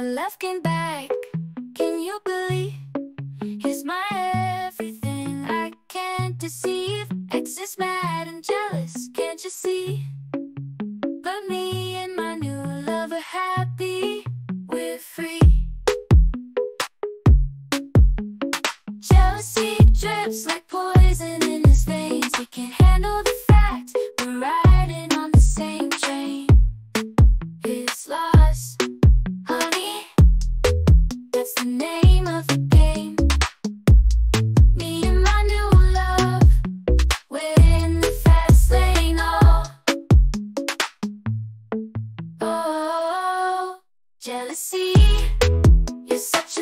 I'm looking back. Can you believe? He's my everything. I can't deceive. Ex is mad and jealous. Can't you see? But me and my new lover happy. We're free. Jealousy drips like poison in his veins. He can't handle the fact jealousy. You're such a